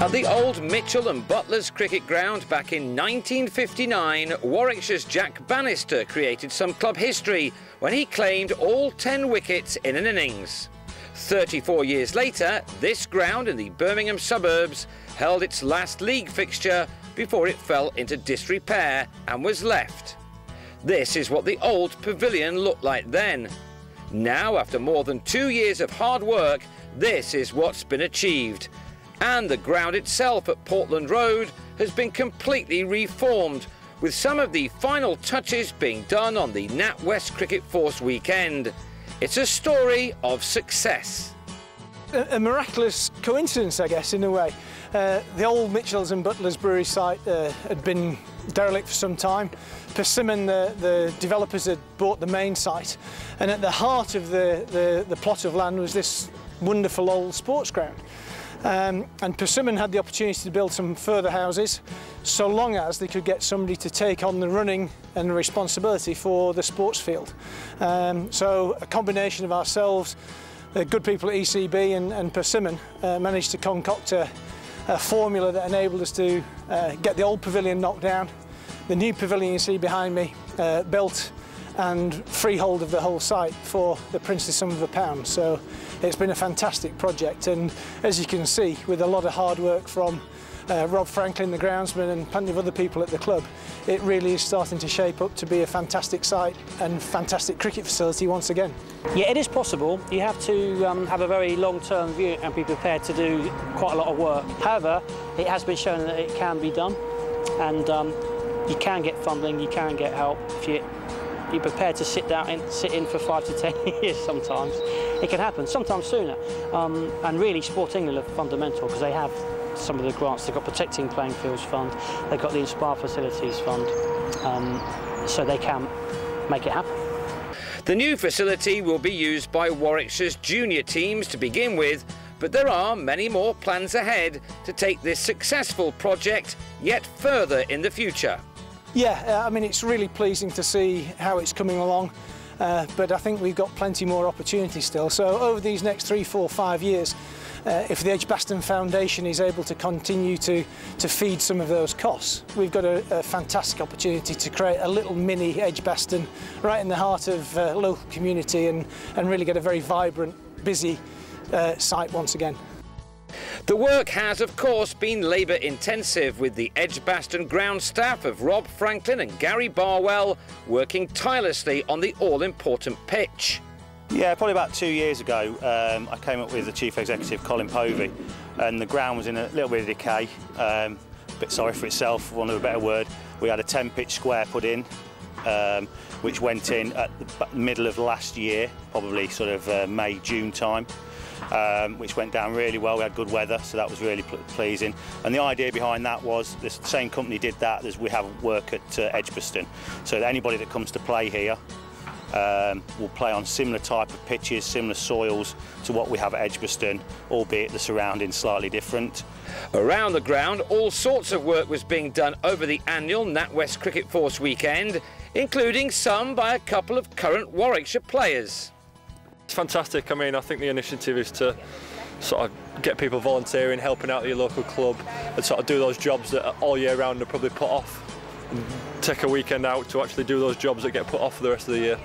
At the old Mitchell and Butlers cricket ground back in 1959, Warwickshire's Jack Bannister created some club history when he claimed all 10 wickets in an innings. 34 years later, this ground in the Birmingham suburbs held its last league fixture before it fell into disrepair and was left. This is what the old pavilion looked like then. Now, after more than two years of hard work, this is what's been achieved and the ground itself at Portland Road has been completely reformed, with some of the final touches being done on the NatWest Cricket Force weekend. It's a story of success. A, a miraculous coincidence, I guess, in a way. Uh, the old Mitchells and Butlers brewery site uh, had been derelict for some time. Persimmon, the, the developers had bought the main site, and at the heart of the, the, the plot of land was this wonderful old sports ground. Um, and Persimmon had the opportunity to build some further houses so long as they could get somebody to take on the running and the responsibility for the sports field. Um, so a combination of ourselves, the good people at ECB and, and Persimmon uh, managed to concoct a, a, formula that enabled us to uh, get the old pavilion knocked down, the new pavilion you see behind me uh, built and freehold of the whole site for the princely sum of a pound. So it's been a fantastic project and as you can see with a lot of hard work from uh, Rob Franklin, the groundsman and plenty of other people at the club, it really is starting to shape up to be a fantastic site and fantastic cricket facility once again. Yeah, it is possible. You have to um, have a very long-term view and be prepared to do quite a lot of work. However, it has been shown that it can be done and um, you can get funding, you can get help if you you're prepared to sit down and sit in for five to ten years sometimes. It can happen, sometimes sooner. Um, and really, Sport England are fundamental because they have some of the grants. They've got Protecting Playing Fields Fund, they've got the Inspire Facilities Fund, um, so they can make it happen. The new facility will be used by Warwickshire's junior teams to begin with, but there are many more plans ahead to take this successful project yet further in the future. Yeah, uh, I mean, it's really pleasing to see how it's coming along. Uh, but I think we've got plenty more opportunity still. So over these next three, four, five years, uh, if the Edgbaston Foundation is able to continue to, to feed some of those costs, we've got a, a fantastic opportunity to create a little mini Edgbaston right in the heart of uh, local community and, and really get a very vibrant, busy uh, site once again. The work has, of course, been labour intensive with the Edgbaston ground staff of Rob Franklin and Gary Barwell working tirelessly on the all-important pitch. Yeah, probably about two years ago, um, I came up with the chief executive, Colin Povey, and the ground was in a little bit of decay, um, a bit sorry for itself, for want of a better word. We had a 10 pitch square put in, um, which went in at the middle of last year, probably sort of uh, May, June time um, which went down really well. We had good weather, so that was really pleasing. And the idea behind that was the same company did that as we have work at uh, Edgbaston. So that anybody that comes to play here um, will play on similar type of pitches, similar soils to what we have at Edgbaston, albeit the surroundings slightly different. Around the ground, all sorts of work was being done over the annual NatWest Cricket Force weekend, including some by a couple of current Warwickshire players. It's fantastic. I mean, I think the initiative is to sort of get people volunteering, helping out your local club, and sort of do those jobs that all year round are probably put off. And take a weekend out to actually do those jobs that get put off for the rest of the year.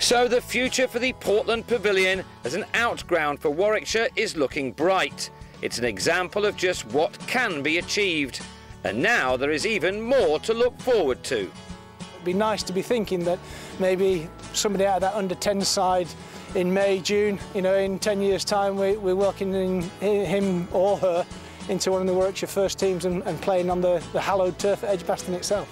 So the future for the Portland Pavilion as an outground for Warwickshire is looking bright. It's an example of just what can be achieved. And now there is even more to look forward to. It'd be nice to be thinking that maybe somebody out of that under 10 side in May, June, you know, in 10 years' time, we, we're welcoming him or her into one of the Warwickshire first teams and, and playing on the, the hallowed turf at Edgbaston itself.